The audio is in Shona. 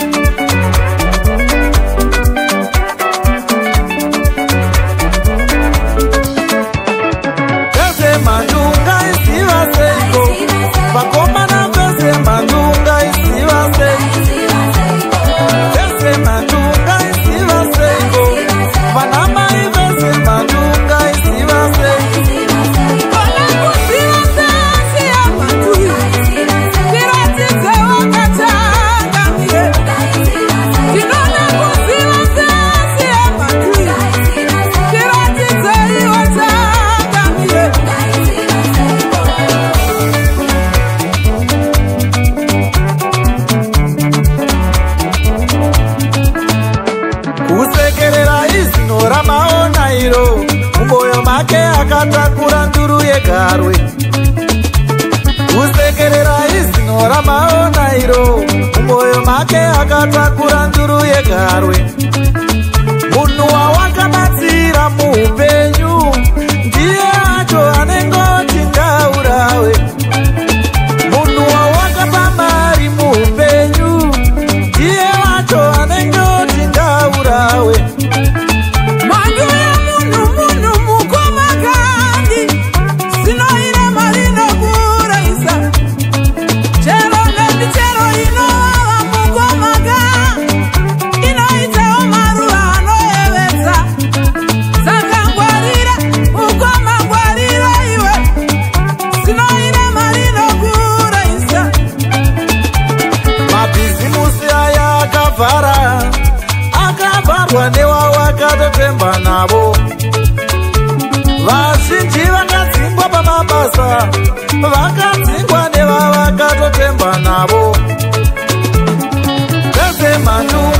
Thank you. mariro umoyo make akatakura nzuru yegarwe kufa navo vazhinji vakadzingwa pamabasa vakadzingwa nevavakatotemba navo tazemanuu